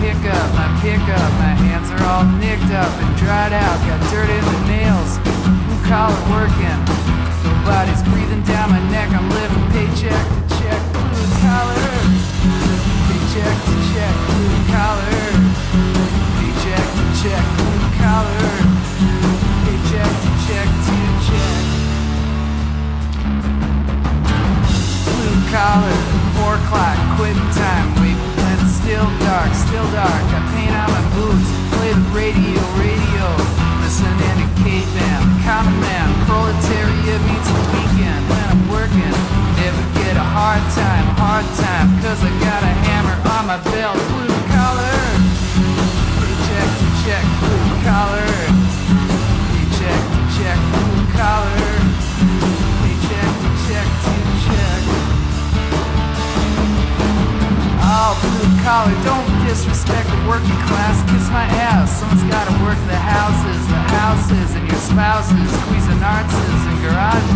pickup, my pickup. My hands are all nicked up and dried out. Got dirt in the nails, working. Nobody's breathing down my neck. I'm living paycheck to quitting time, waiting when still dark, still dark. I paint on my boots, play the radio, radio, listening to caveman, common man, proletariat meets the weekend. When I'm working. Never get a hard time, hard time, cause I got a hammer on my belt, collar, don't disrespect the working class. Kiss my ass. Someone's gotta work the houses, the houses, and your spouses. Squeezing arts and garages.